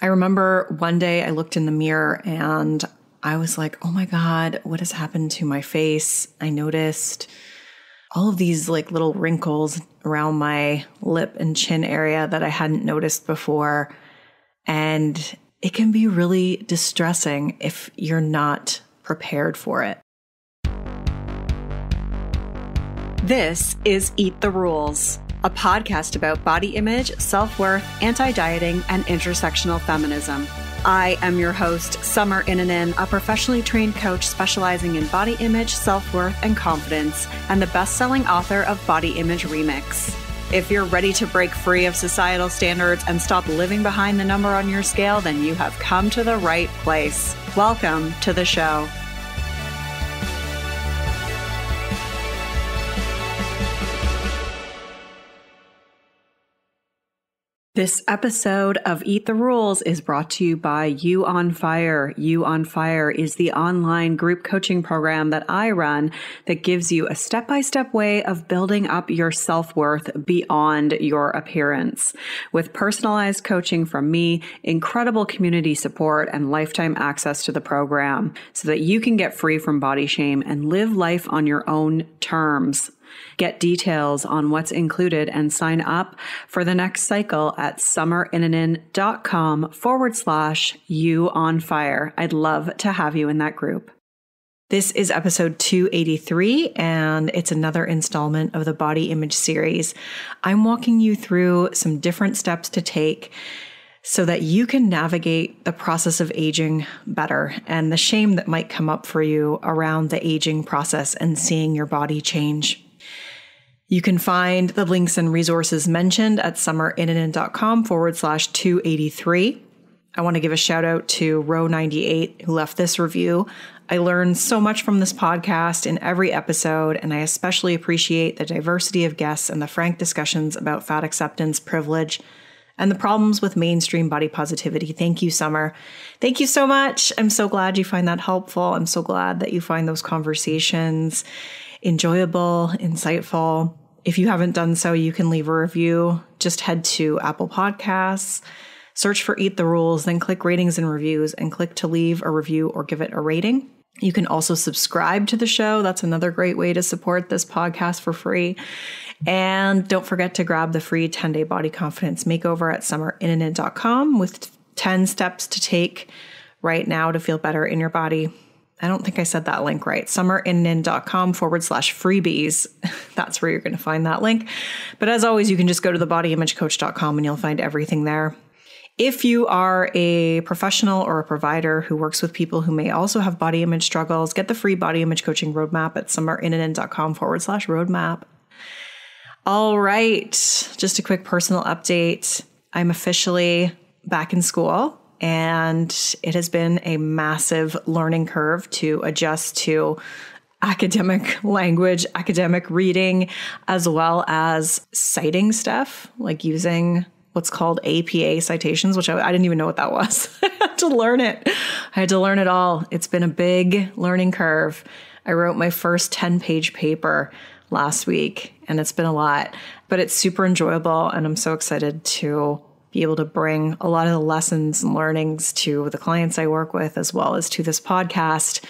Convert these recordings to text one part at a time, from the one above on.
I remember one day I looked in the mirror and I was like, oh my God, what has happened to my face? I noticed all of these like little wrinkles around my lip and chin area that I hadn't noticed before. And it can be really distressing if you're not prepared for it. This is Eat the Rules, a podcast about body image, self worth, anti dieting, and intersectional feminism. I am your host, Summer Innanen, a professionally trained coach specializing in body image, self worth, and confidence, and the best selling author of Body Image Remix. If you're ready to break free of societal standards and stop living behind the number on your scale, then you have come to the right place. Welcome to the show. This episode of Eat the Rules is brought to you by You on Fire. You on Fire is the online group coaching program that I run that gives you a step by step way of building up your self worth beyond your appearance. With personalized coaching from me, incredible community support, and lifetime access to the program so that you can get free from body shame and live life on your own terms. Get details on what's included and sign up for the next cycle at summerinnanen.com forward slash you on fire. I'd love to have you in that group. This is episode 283, and it's another installment of the body image series. I'm walking you through some different steps to take so that you can navigate the process of aging better and the shame that might come up for you around the aging process and seeing your body change. You can find the links and resources mentioned at summerinnanen.com forward slash 283. I want to give a shout out to Row98 who left this review. I learned so much from this podcast in every episode, and I especially appreciate the diversity of guests and the frank discussions about fat acceptance, privilege, and the problems with mainstream body positivity. Thank you, Summer. Thank you so much. I'm so glad you find that helpful. I'm so glad that you find those conversations enjoyable, insightful. If you haven't done so, you can leave a review. Just head to Apple Podcasts, search for Eat the Rules, then click ratings and reviews and click to leave a review or give it a rating. You can also subscribe to the show. That's another great way to support this podcast for free. And don't forget to grab the free 10 day body confidence makeover at summerinnanen.com with 10 steps to take right now to feel better in your body. I don't think I said that link right. Summerinnanen.com forward slash freebies. That's where you're going to find that link. But as always, you can just go to the thebodyimagecoach.com and you'll find everything there. If you are a professional or a provider who works with people who may also have body image struggles, get the free body image coaching roadmap at summerinnanen.com forward slash roadmap. All right, just a quick personal update. I'm officially back in school and it has been a massive learning curve to adjust to academic language, academic reading, as well as citing stuff, like using what's called APA citations, which I, I didn't even know what that was. I had to learn it. I had to learn it all. It's been a big learning curve. I wrote my first 10 page paper last week, and it's been a lot, but it's super enjoyable. And I'm so excited to be able to bring a lot of the lessons and learnings to the clients I work with, as well as to this podcast.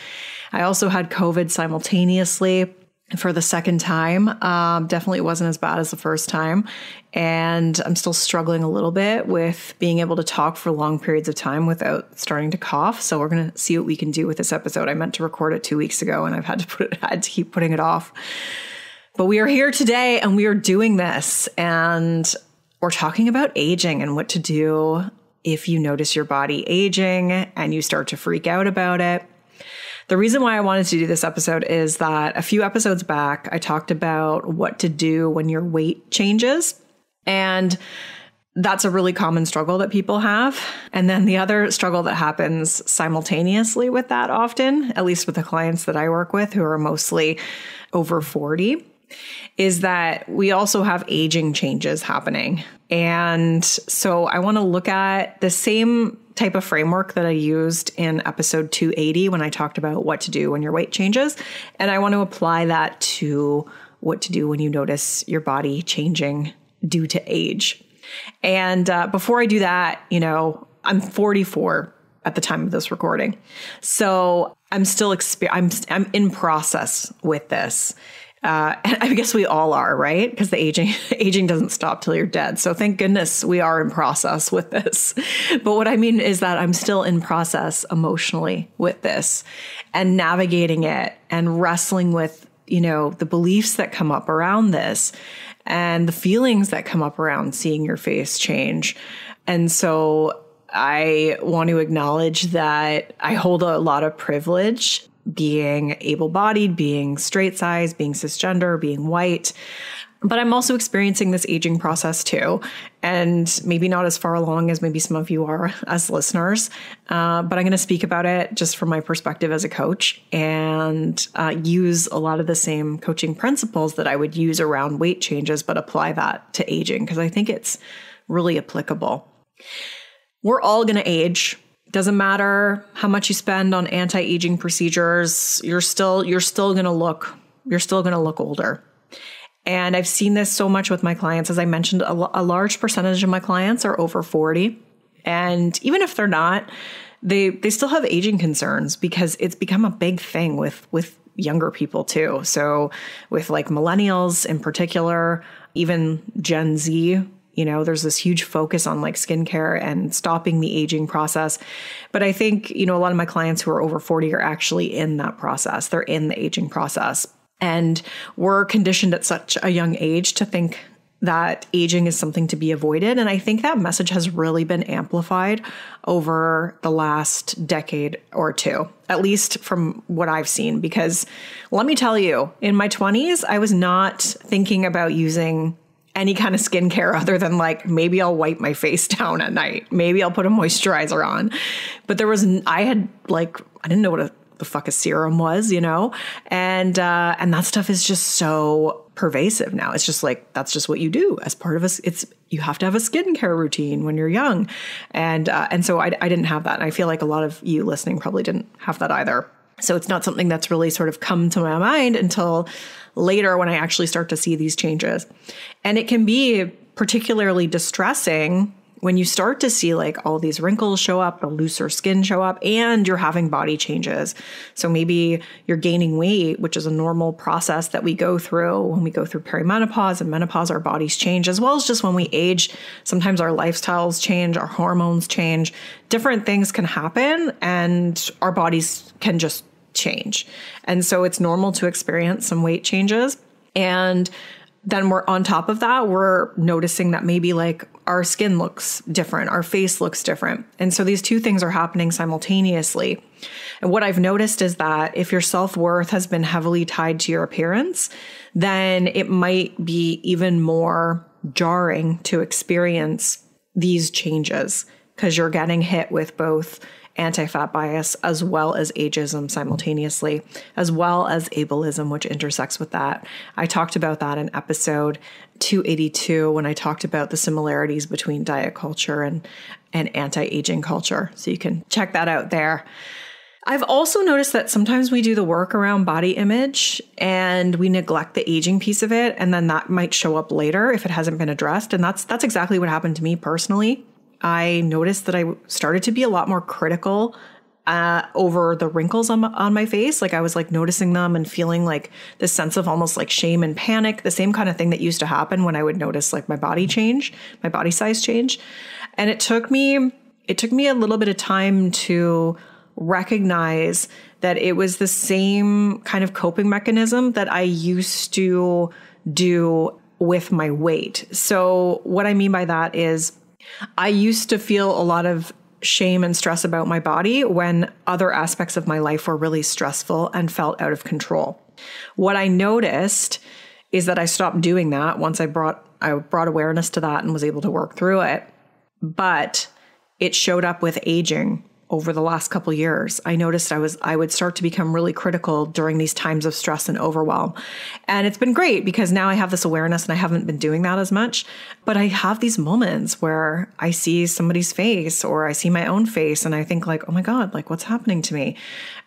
I also had COVID simultaneously for the second time. Um, definitely wasn't as bad as the first time. And I'm still struggling a little bit with being able to talk for long periods of time without starting to cough. So we're going to see what we can do with this episode. I meant to record it two weeks ago and I've had to put it, had to keep putting it off. But we are here today and we are doing this. And we're talking about aging and what to do if you notice your body aging and you start to freak out about it. The reason why I wanted to do this episode is that a few episodes back, I talked about what to do when your weight changes. And that's a really common struggle that people have. And then the other struggle that happens simultaneously with that often, at least with the clients that I work with who are mostly over 40, is that we also have aging changes happening. And so I want to look at the same type of framework that I used in episode 280 when I talked about what to do when your weight changes. And I want to apply that to what to do when you notice your body changing due to age. And uh, before I do that, you know, I'm 44 at the time of this recording. So I'm still exper- I'm I'm in process with this. Uh, and I guess we all are, right? Because the aging aging doesn't stop till you're dead. So thank goodness we are in process with this. But what I mean is that I'm still in process emotionally with this and navigating it and wrestling with, you know, the beliefs that come up around this and the feelings that come up around seeing your face change. And so I want to acknowledge that I hold a lot of privilege being able bodied, being straight size, being cisgender, being white. But I'm also experiencing this aging process too. And maybe not as far along as maybe some of you are as listeners. Uh, but I'm going to speak about it just from my perspective as a coach and uh, use a lot of the same coaching principles that I would use around weight changes, but apply that to aging because I think it's really applicable. We're all going to age doesn't matter how much you spend on anti-aging procedures you're still you're still going to look you're still going to look older. And i've seen this so much with my clients. As i mentioned a, a, large percentage of my clients are over 40 and even if they're not they they still have aging concerns because it's become a big thing with with younger people too. So with like millennials in particular even gen z you know, there's this huge focus on like skincare and stopping the aging process. But I think, you know, a lot of my clients who are over 40 are actually in that process. They're in the aging process. And we're conditioned at such a young age to think that aging is something to be avoided. And I think that message has really been amplified over the last decade or two, at least from what I've seen. Because let me tell you, in my 20s, I was not thinking about using any kind of skincare other than like maybe I'll wipe my face down at night. Maybe I'll put a moisturizer on. But there was I had like I didn't know what a, the fuck a serum was, you know? And uh and that stuff is just so pervasive now. It's just like that's just what you do as part of us. it's you have to have a skincare routine when you're young. And uh, and so I I didn't have that. And I feel like a lot of you listening probably didn't have that either. So it's not something that's really sort of come to my mind until later when I actually start to see these changes. And it can be particularly distressing when you start to see like all these wrinkles show up, the looser skin show up, and you're having body changes. So maybe you're gaining weight, which is a normal process that we go through when we go through perimenopause and menopause, our bodies change, as well as just when we age. Sometimes our lifestyles change, our hormones change, different things can happen, and our bodies can just change. And so it's normal to experience some weight changes. And then we're on top of that, we're noticing that maybe like our skin looks different, our face looks different. And so these two things are happening simultaneously. And what I've noticed is that if your self worth has been heavily tied to your appearance, then it might be even more jarring to experience these changes because you're getting hit with both anti fat bias as well as ageism simultaneously, as well as ableism, which intersects with that. I talked about that in episode 282 when I talked about the similarities between diet culture and, and anti aging culture. So you can check that out there. I've also noticed that sometimes we do the work around body image and we neglect the aging piece of it and then that might show up later if it hasn't been addressed and that's that's exactly what happened to me personally. I noticed that I started to be a lot more critical uh, over the wrinkles on my, on my face. Like I was like noticing them and feeling like this sense of almost like shame and panic, the same kind of thing that used to happen when I would notice like my body change, my body size change. And it took me, it took me a little bit of time to recognize that it was the same kind of coping mechanism that I used to do with my weight. So what I mean by that is I used to feel a lot of shame and stress about my body when other aspects of my life were really stressful and felt out of control. What I noticed is that I stopped doing that once I brought I brought awareness to that and was able to work through it. But it showed up with aging over the last couple years i noticed i was i would start to become really critical during these times of stress and overwhelm. And it's been great because now i have this awareness and i haven't been doing that as much but i have these moments where i see somebody's face or i see my own face and i think like oh my god like what's happening to me?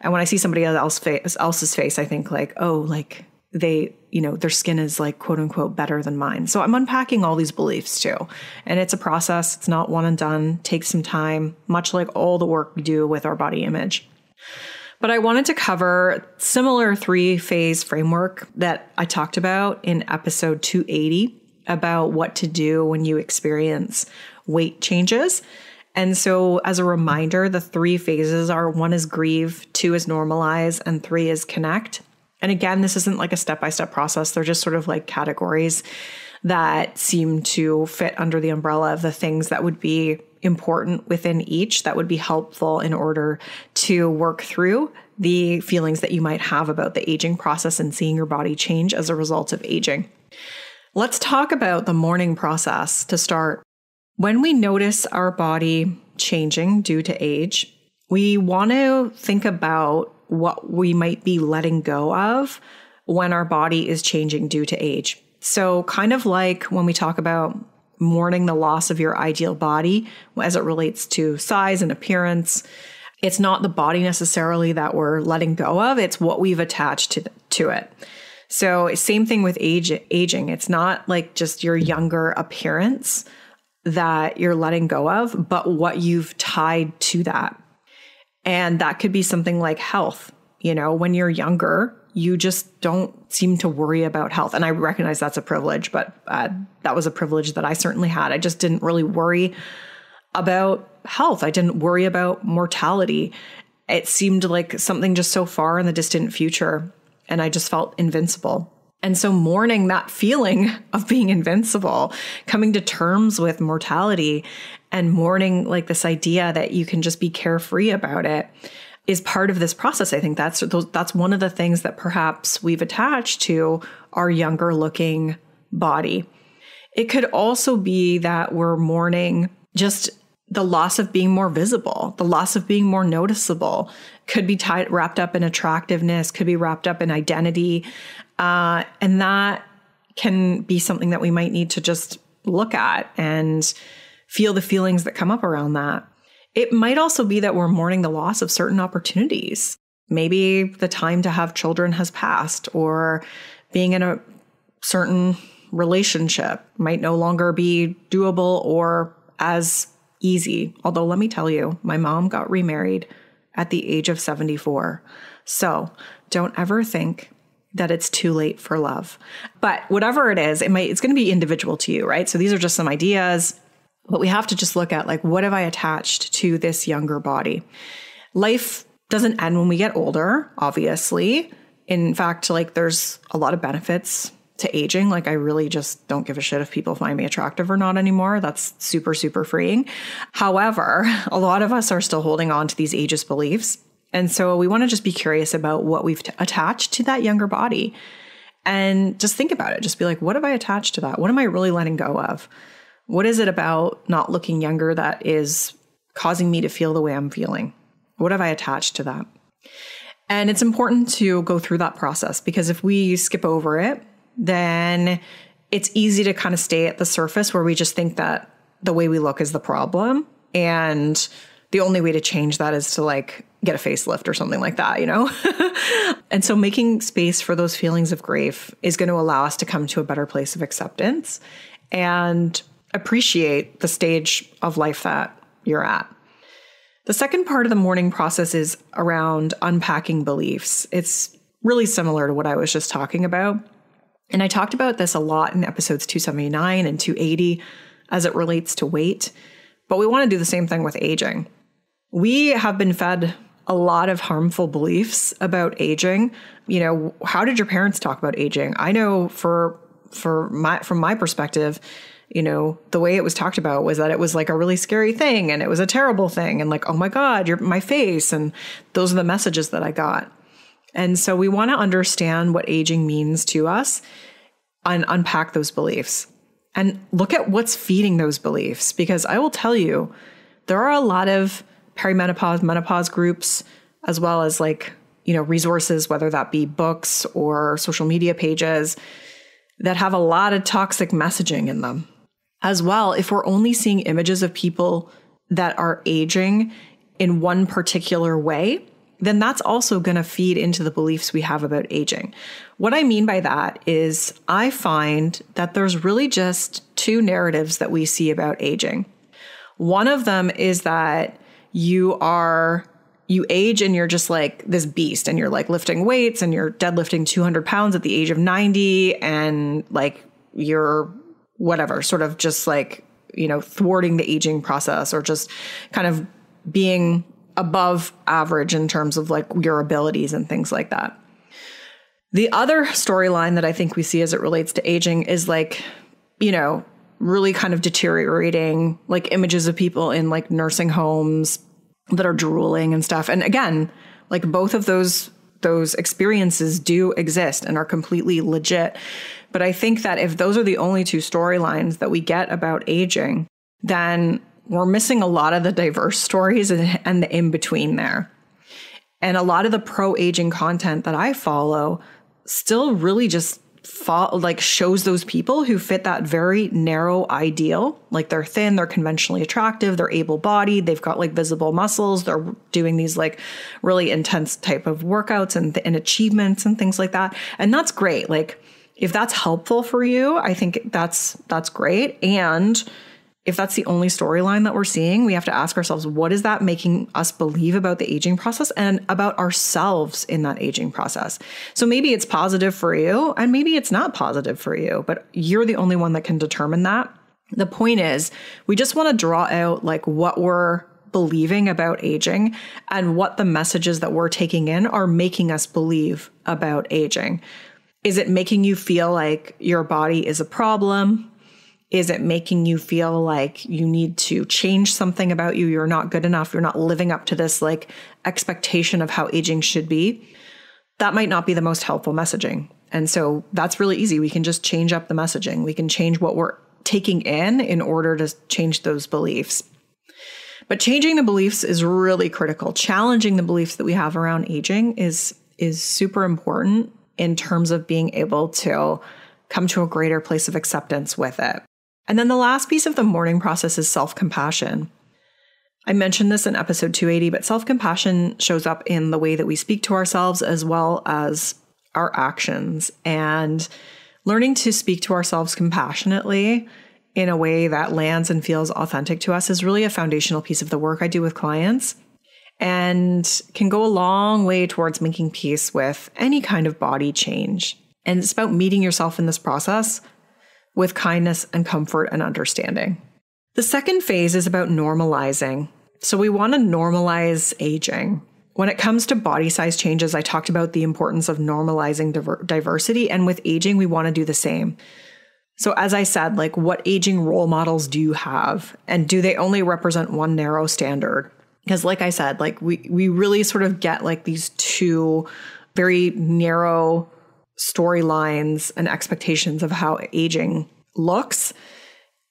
And when i see somebody else face, else's face i think like oh like they you know, their skin is like quote unquote better than mine. So I'm unpacking all these beliefs too. And it's a process, it's not one and done, takes some time, much like all the work we do with our body image. But I wanted to cover similar three phase framework that I talked about in episode 280 about what to do when you experience weight changes. And so, as a reminder, the three phases are one is grieve, two is normalize, and three is connect. And again, this isn't like a step by step process, they're just sort of like categories that seem to fit under the umbrella of the things that would be important within each that would be helpful in order to work through the feelings that you might have about the aging process and seeing your body change as a result of aging. Let's talk about the mourning process to start. When we notice our body changing due to age, we want to think about what we might be letting go of when our body is changing due to age. So, kind of like when we talk about mourning the loss of your ideal body as it relates to size and appearance, it's not the body necessarily that we're letting go of, it's what we've attached to, to it. So, same thing with age, aging. It's not like just your younger appearance that you're letting go of, but what you've tied to that. And that could be something like health. You know, when you're younger, you just don't seem to worry about health. And I recognize that's a privilege, but uh, that was a privilege that I certainly had. I just didn't really worry about health. I didn't worry about mortality. It seemed like something just so far in the distant future. And I just felt invincible. And so, mourning that feeling of being invincible, coming to terms with mortality, and mourning like this idea that you can just be carefree about it is part of this process. I think that's that's one of the things that perhaps we've attached to our younger looking body. It could also be that we're mourning just the loss of being more visible, the loss of being more noticeable, could be tied wrapped up in attractiveness, could be wrapped up in identity, uh, and that can be something that we might need to just look at and feel the feelings that come up around that. It might also be that we're mourning the loss of certain opportunities. Maybe the time to have children has passed, or being in a certain relationship might no longer be doable or as easy. Although, let me tell you, my mom got remarried at the age of 74. So don't ever think that it's too late for love. But whatever it is, it might it's going to be individual to you, right? So these are just some ideas, but we have to just look at like what have I attached to this younger body? Life doesn't end when we get older, obviously. In fact, like there's a lot of benefits to aging. Like I really just don't give a shit if people find me attractive or not anymore. That's super super freeing. However, a lot of us are still holding on to these ageist beliefs and so we want to just be curious about what we've t- attached to that younger body and just think about it. Just be like, what have I attached to that? What am I really letting go of? What is it about not looking younger that is causing me to feel the way I'm feeling? What have I attached to that? And it's important to go through that process because if we skip over it, then it's easy to kind of stay at the surface where we just think that the way we look is the problem. And the only way to change that is to like get a facelift or something like that, you know? and so making space for those feelings of grief is going to allow us to come to a better place of acceptance and appreciate the stage of life that you're at. The second part of the mourning process is around unpacking beliefs. It's really similar to what I was just talking about. And I talked about this a lot in episodes 279 and 280 as it relates to weight, but we want to do the same thing with aging. We have been fed a lot of harmful beliefs about aging. You know, how did your parents talk about aging? I know for for my from my perspective, you know, the way it was talked about was that it was like a really scary thing and it was a terrible thing and like, oh my God, you're my face. And those are the messages that I got. And so we want to understand what aging means to us and unpack those beliefs and look at what's feeding those beliefs. Because I will tell you, there are a lot of perimenopause, menopause groups, as well as like, you know, resources, whether that be books or social media pages that have a lot of toxic messaging in them. As well, if we're only seeing images of people that are aging in one particular way, then that's also going to feed into the beliefs we have about aging. What I mean by that is I find that there's really just two narratives that we see about aging. One of them is that you are you age and you're just like this beast and you're like lifting weights and you're deadlifting 200 pounds at the age of 90 and like you're whatever sort of just like you know thwarting the aging process or just kind of being above average in terms of like your abilities and things like that. The other storyline that I think we see as it relates to aging is like, you know, really kind of deteriorating like images of people in like nursing homes that are drooling and stuff. And again, like both of those those experiences do exist and are completely legit. But I think that if those are the only two storylines that we get about aging, then we're missing a lot of the diverse stories and, the in between there. And a lot of the pro aging content that I follow still really just fall, like shows those people who fit that very narrow ideal. Like they're thin, they're conventionally attractive, they're able bodied, they've got like visible muscles, they're doing these like really intense type of workouts and, and achievements and things like that. And that's great. Like if that's helpful for you, I think that's that's great. And if that's the only storyline that we're seeing, we have to ask ourselves what is that making us believe about the aging process and about ourselves in that aging process? So maybe it's positive for you and maybe it's not positive for you, but you're the only one that can determine that. The point is, we just want to draw out like what we're believing about aging and what the messages that we're taking in are making us believe about aging. Is it making you feel like your body is a problem? Is it making you feel like you need to change something about you? You're not good enough. You're not living up to this like expectation of how aging should be. That might not be the most helpful messaging. And so that's really easy. We can just change up the messaging. We can change what we're taking in in order to change those beliefs. But changing the beliefs is really critical. Challenging the beliefs that we have around aging is is super important in terms of being able to come to a greater place of acceptance with it. And then the last piece of the mourning process is self compassion. I mentioned this in episode 280, but self compassion shows up in the way that we speak to ourselves as well as our actions. And learning to speak to ourselves compassionately in a way that lands and feels authentic to us is really a foundational piece of the work I do with clients and can go a long way towards making peace with any kind of body change. And it's about meeting yourself in this process with kindness and comfort and understanding. The second phase is about normalizing. So we want to normalize aging. When it comes to body size changes, I talked about the importance of normalizing diver- diversity. And with aging, we want to do the same. So, as I said, like what aging role models do you have? And do they only represent one narrow standard? Because, like I said, like we, we really sort of get like these two very narrow storylines and expectations of how aging looks.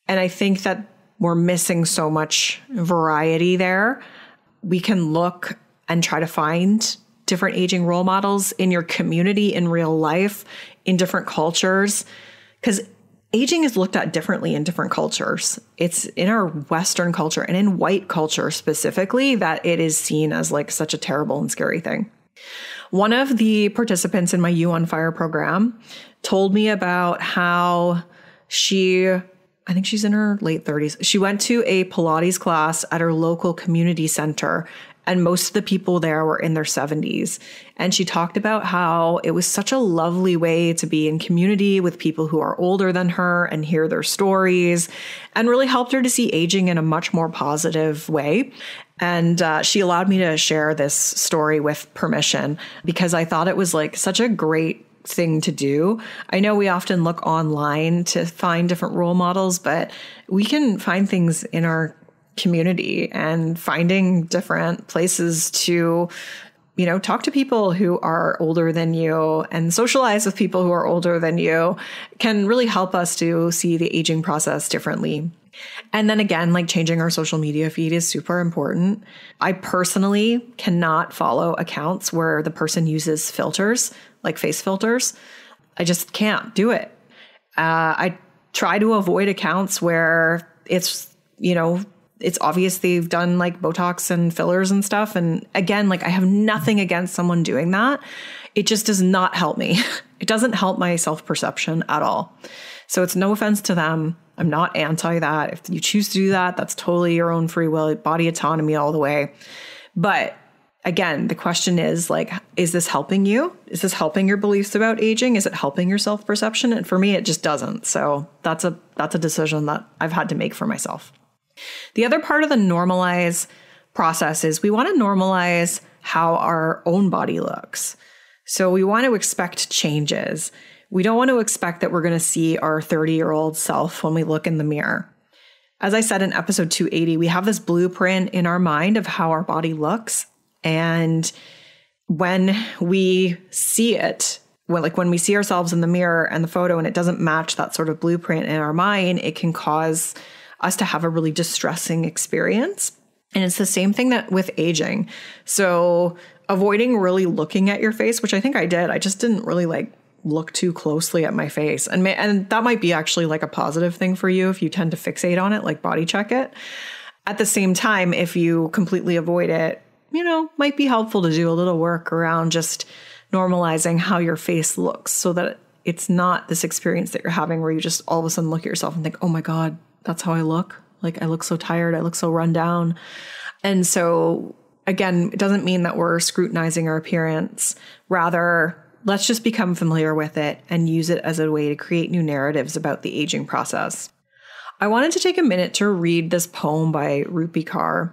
And I think that we're missing so much variety there. We can look and try to find different aging role models in your community, in real life, in different cultures, because aging is looked at differently in different cultures. It's in our Western culture and in white culture specifically that it is seen as like such a terrible and scary thing. One of the participants in my You on Fire program told me about how she, I think she's in her late 30s, she went to a Pilates class at her local community center and most of the people there were in their 70s. And she talked about how it was such a lovely way to be in community with people who are older than her and hear their stories, and really helped her to see aging in a much more positive way. And uh, she allowed me to share this story with permission because I thought it was like such a great thing to do. I know we often look online to find different role models, but we can find things in our community and finding different places to you know, talk to people who are older than you and socialize with people who are older than you can really help us to see the aging process differently. And then again, like changing our social media feed is super important. I personally cannot follow accounts where the person uses filters, like face filters. I just can't do it. Uh, I try to avoid accounts where it's, you know, it's obvious they've done like Botox and fillers and stuff. And again, like I have nothing against someone doing that. It just does not help me. It doesn't help my self perception at all. So it's no offense to them. I'm not anti that. If you choose to do that, that's totally your own free will, body autonomy all the way. But again, the question is like, is this helping you? Is this helping your beliefs about aging? Is it helping your self perception? And for me, it just doesn't. So that's a that's a decision that I've had to make for myself. The other part of the normalize process is we want to normalize how our own body looks. So we want to expect changes. We don't want to expect that we're going to see our 30 year old self when we look in the mirror. As I said in episode 280, we have this blueprint in our mind of how our body looks. And when we see it, when like when we see ourselves in the mirror and the photo and it doesn't match that sort of blueprint in our mind, it can cause us to have a really distressing experience. And it's the same thing that with aging. So avoiding really looking at your face, which I think I did. I just didn't really like look too closely at my face. And may, and that might be actually like a positive thing for you if you tend to fixate on it, like body check it. At the same time, if you completely avoid it, you know, might be helpful to do a little work around just normalizing how your face looks so that it's not this experience that you're having where you just all of a sudden look at yourself and think, "Oh my god, that's how I look. Like I look so tired, I look so run down. And so again, it doesn't mean that we're scrutinizing our appearance. Rather, let's just become familiar with it and use it as a way to create new narratives about the aging process. I wanted to take a minute to read this poem by Rupi Kaur.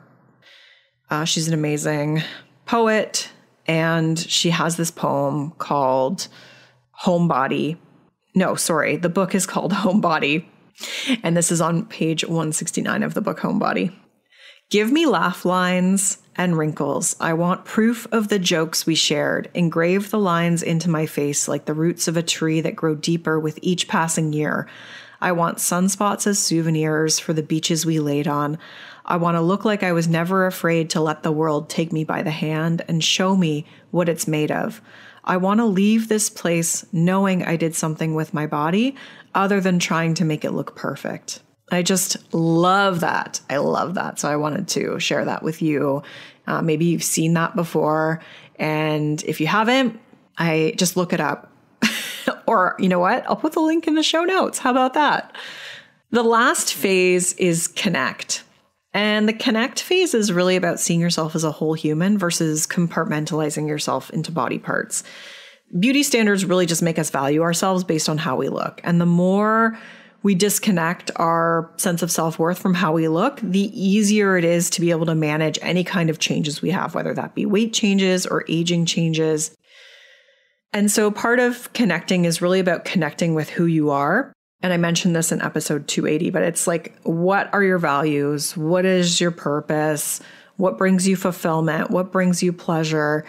Uh, she's an amazing poet, and she has this poem called Homebody. No, sorry, the book is called Homebody and this is on page 169 of the book Homebody. Give me laugh lines and wrinkles. I want proof of the jokes we shared. Engrave the lines into my face like the roots of a tree that grow deeper with each passing year. I want sunspots as souvenirs for the beaches we laid on. I want to look like I was never afraid to let the world take me by the hand and show me what it's made of. I want to leave this place knowing I did something with my body, other than trying to make it look perfect. I just love that. I love that. So I wanted to share that with you. Uh, maybe you've seen that before. And if you haven't, I just look it up. or you know what? I'll put the link in the show notes. How about that? The last phase is connect. And the connect phase is really about seeing yourself as a whole human versus compartmentalizing yourself into body parts beauty standards really just make us value ourselves based on how we look. And the more we disconnect our sense of self worth from how we look, the easier it is to be able to manage any kind of changes we have, whether that be weight changes or aging changes. And so part of connecting is really about connecting with who you are. And I mentioned this in episode 280, but it's like, what are your values? What is your purpose? What brings you fulfillment? What brings you pleasure?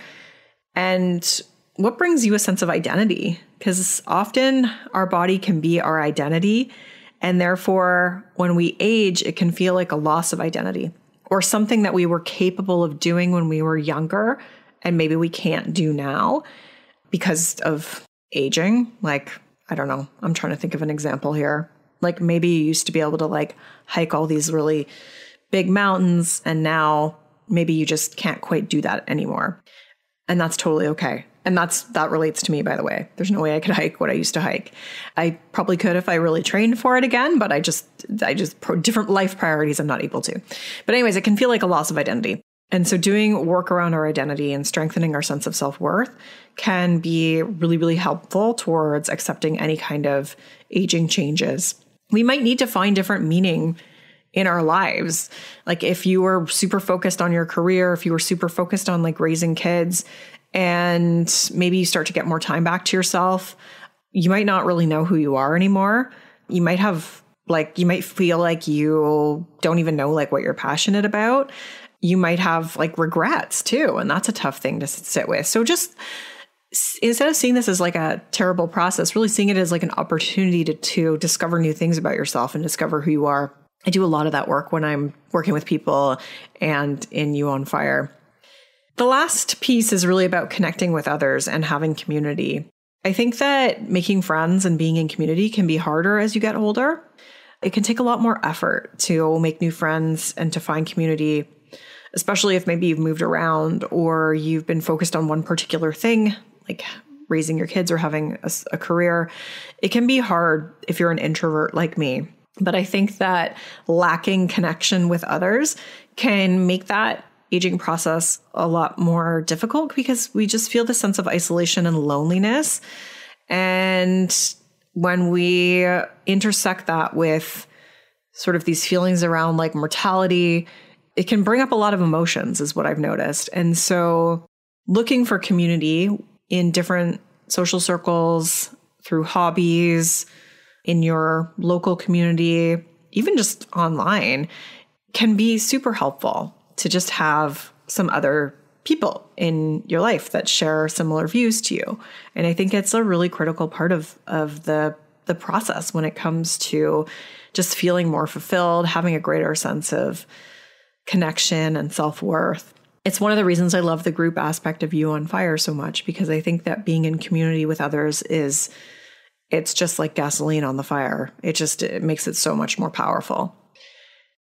And what brings you a sense of identity? Because often our body can be our identity. And therefore, when we age, it can feel like a loss of identity or something that we were capable of doing when we were younger and maybe we can't do now because of aging. Like, I don't know, I'm trying to think of an example here. Like, maybe you used to be able to like hike all these really big mountains, and now maybe you just can't quite do that anymore. And that's totally okay and that's that relates to me by the way. There's no way i could hike what i used to hike. I probably could if i really trained for it again but i just i just different life priorities i'm not able to. But anyways it can feel like a loss of identity. And so doing work around our identity and strengthening our sense of self-worth can be really really helpful towards accepting any kind of aging changes. We might need to find different meaning in our lives. Like if you were super focused on your career, if you were super focused on like raising kids and maybe you start to get more time back to yourself, you might not really know who you are anymore. You might have like you might feel like you don't even know like what you're passionate about. You might have like regrets too, and that's a tough thing to sit with. So just instead of seeing this as like a terrible process, really seeing it as like an opportunity to to discover new things about yourself and discover who you are. I do a lot of that work when I'm working with people and in You on Fire. The last piece is really about connecting with others and having community. I think that making friends and being in community can be harder as you get older. it can take a lot more effort to make new friends and to find community, especially if maybe you've moved around or you've been focused on one particular thing, like raising your kids or having a, a career. It can be hard if you're an introvert like me. But I think that lacking connection with others can make that aging process a lot more difficult because we just feel the sense of isolation and loneliness. And when we intersect that with sort of these feelings around like mortality, it can bring up a lot of emotions, is what I've noticed. And so, looking for community in different social circles, through hobbies, in your local community, even just online, can be super helpful to just have some other people in your life that share similar views to you. And I think it's a really critical part of of the the process when it comes to just feeling more fulfilled, having a greater sense of connection and self-worth. It's one of the reasons I love the group aspect of You on Fire so much because I think that being in community with others is it's just like gasoline on the fire. It just it makes it so much more powerful.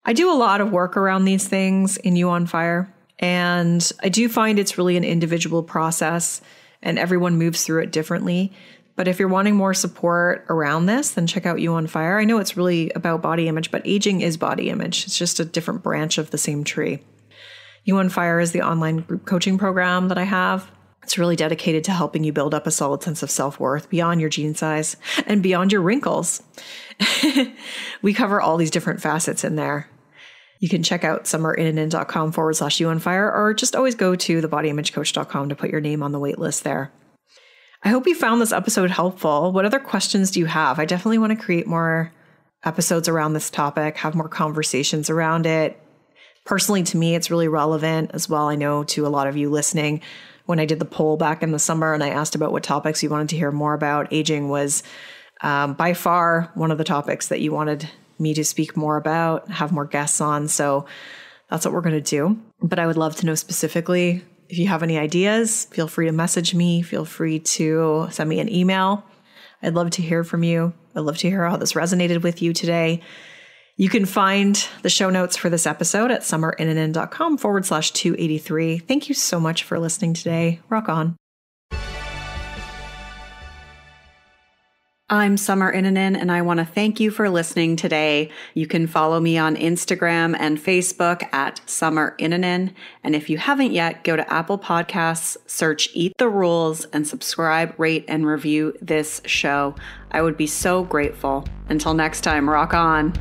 I do a lot of work around these things in You on Fire. And I do find it's really an individual process and everyone moves through it differently. But if you're wanting more support around this, then check out You on Fire. I know it's really about body image, but aging is body image. It's just a different branch of the same tree. You on Fire is the online group coaching program that I have. It's really dedicated to helping you build up a solid sense of self worth beyond your jean size and beyond your wrinkles. we cover all these different facets in there. You can check out summerinnanen.com forward slash you on fire, or just always go to thebodyimagecoach.com to put your name on the wait list there. I hope you found this episode helpful. What other questions do you have? I definitely want to create more episodes around this topic, have more conversations around it. Personally, to me, it's really relevant as well. I know to a lot of you listening, when I did the poll back in the summer and I asked about what topics you wanted to hear more about, aging was um, by far one of the topics that you wanted me to speak more about, have more guests on. So that's what we're going to do. But I would love to know specifically if you have any ideas, feel free to message me, feel free to send me an email. I'd love to hear from you. I'd love to hear how this resonated with you today. You can find the show notes for this episode at summerinnanen.com forward slash 283. Thank you so much for listening today. Rock on. I'm Summer Innanen, and I want to thank you for listening today. You can follow me on Instagram and Facebook at Summer Innanen. And if you haven't yet, go to Apple Podcasts, search Eat the Rules, and subscribe, rate, and review this show. I would be so grateful. Until next time, rock on.